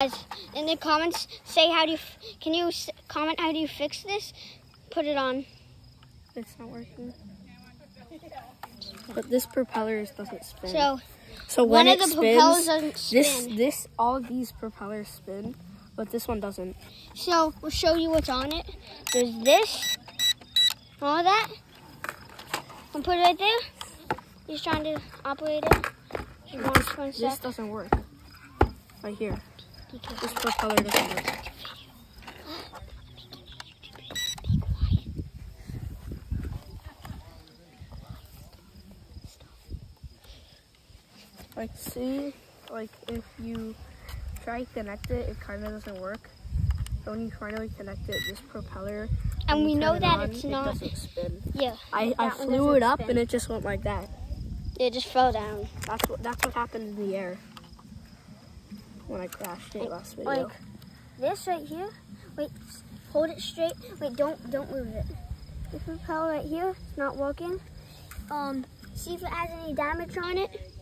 Guys, in the comments, say how do you, can you comment how do you fix this? Put it on. It's not working. But this propeller doesn't spin. So, so one when of it the propellers spins, doesn't this spin. this all of these propellers spin, but this one doesn't. So, we'll show you what's on it. There's this, all that. I'll put it right there. He's trying to operate it. One, one This doesn't work. Right here. This propeller doesn't work. Be. Like see, like if you try to connect it, it kind of doesn't work. But when you finally connect it, this propeller. And we know it that on, it's it not- doesn't spin. Yeah, I, I flew it up spin. and it just went like that. it just fell down. That's what that's what happened in the air when I crashed it last video. Like this right here. Wait, hold it straight. Wait, don't don't move it. This propeller right here, it's not working. Um, see if it has any damage on it.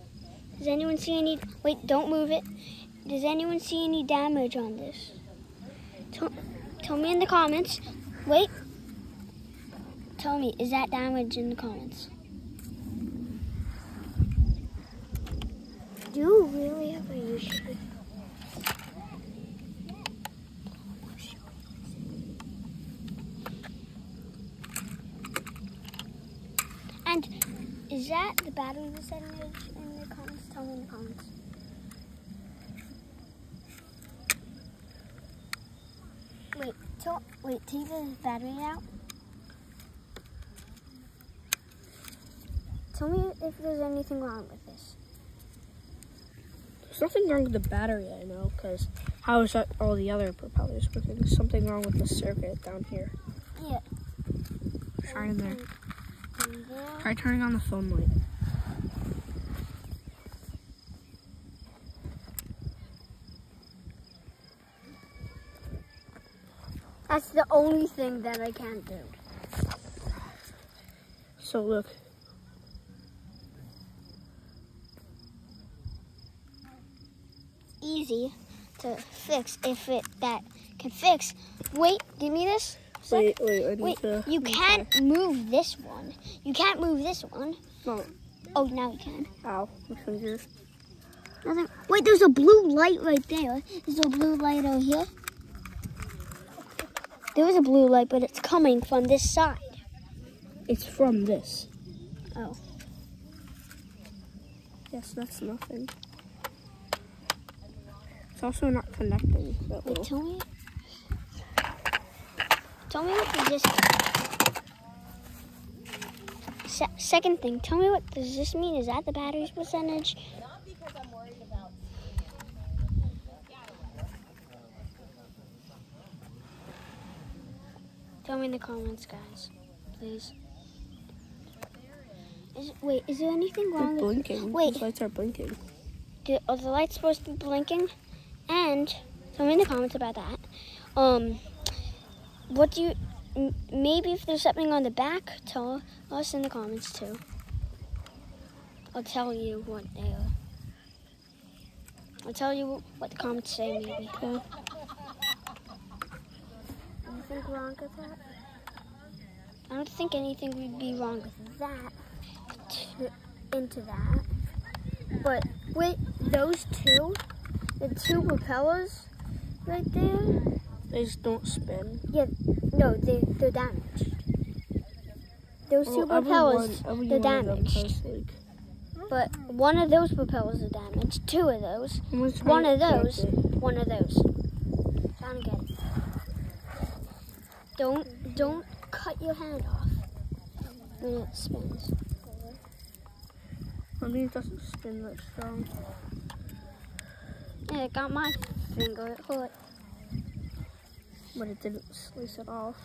Does anyone see any? Wait, don't move it. Does anyone see any damage on this? Tell, tell me in the comments. Wait. Tell me, is that damage in the comments? Do you really have a YouTube? And is that the battery percentage in the comments? Tell me in the comments. Wait, tell, wait, take the battery out. Tell me if there's anything wrong with this. There's nothing wrong with the battery, I know, because how is that all the other propellers working? There's something wrong with the circuit down here. Yeah. Try in there. Try turning on the phone light. That's the only thing that I can't do. So look, Easy to fix if it that can fix. Wait, give me this. Wait, wait, Wait, to. you can't move this one. You can't move this one. No, Oh, now you can. ow, my finger. Nothing. Wait, there's a blue light right there. There's a blue light over here. There is a blue light, but it's coming from this side. It's from this. Oh. Yes, that's nothing. It's also not connecting. Wait, tell me. Tell me what does this. Se- second thing, tell me what does this mean? Is that the battery's percentage? Tell me in the comments, guys, please. Is, wait, is there anything They're wrong with blinking. Wait. These lights are blinking. do, are the lights supposed to be blinking? And tell me in the comments about that. Um, what do you? Maybe if there's something on the back, tell us in the comments too. I'll tell you what they are. I'll tell you what the comments say. Maybe. Okay. Anything wrong with that? I don't think anything would be wrong with that. To, into that. But wait, those two, the two propellers right there. They just don't spin. Yeah, no, they they're damaged. Those oh, two Well, every propellers, one- every they're one of them damaged. But one of those propellers are damaged. Two of those. I'm gonna try One of those. One of those. Trying to get it. Don't don't cut your hand off when it spins. I mean, it doesn't spin that strong. Yeah, it got my finger. It hurt. But it didn't slice it off.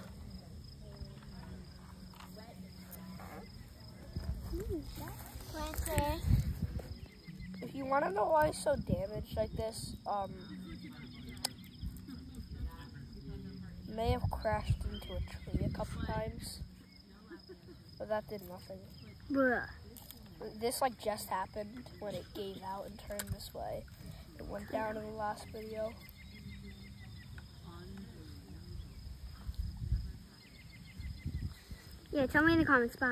If you want to know why it's so damaged like this, um, may have crashed into a tree a couple times, but that did nothing. Bruh. This like just happened when it gave out and turned this way. It went down in the last video. Yeah, tell me in the comments. Bye.